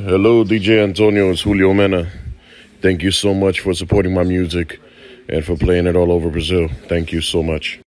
Hello, DJ Antonio. It's Julio Mena. Thank you so much for supporting my music and for playing it all over Brazil. Thank you so much.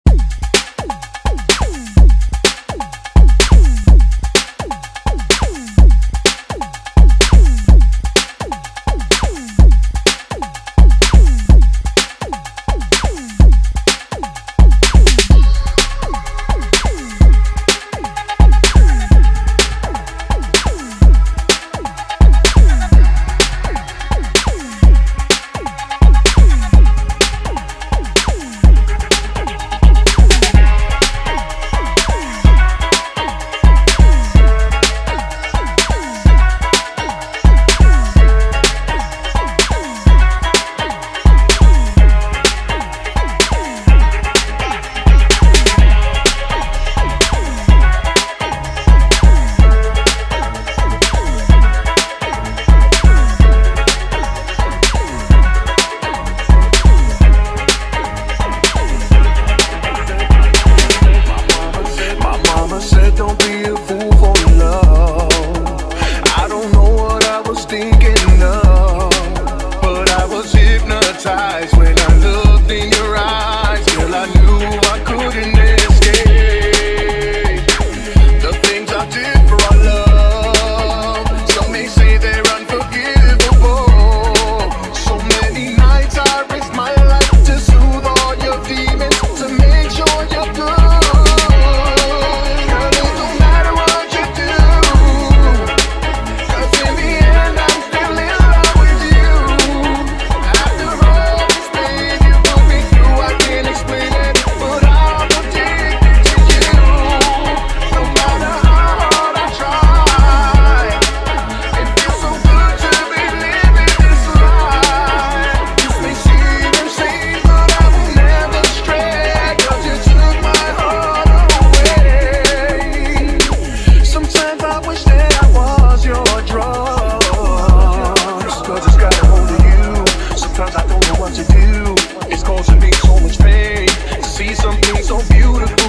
see something so beautiful.